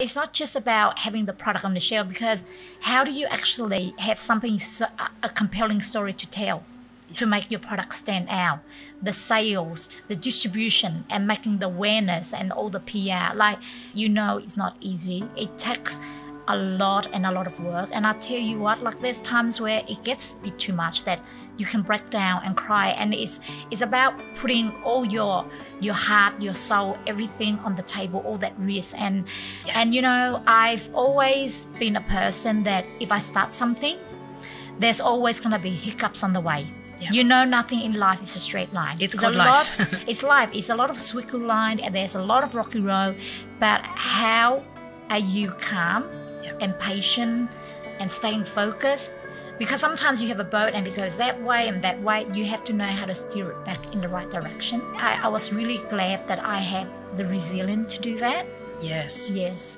It's not just about having the product on the shelf because how do you actually have something, so, a compelling story to tell yeah. to make your product stand out? The sales, the distribution, and making the awareness and all the PR. Like, you know, it's not easy. It takes a lot and a lot of work. And I tell you what, like, there's times where it gets a bit too much that you can break down and cry and it's it's about putting all your your heart your soul everything on the table all that risk and yeah. and you know i've always been a person that if i start something there's always going to be hiccups on the way yeah. You know, nothing in life is a straight line. It's, it's a life. lot. it's life. It's a lot of swiggle line, and there's a lot of rocky road. But how are you calm yeah. and patient and staying focused because sometimes you have a boat and it goes that way and that way. You have to know how to steer it back in the right direction. I, I was really glad that i had the resilience to do that. Yes. Yes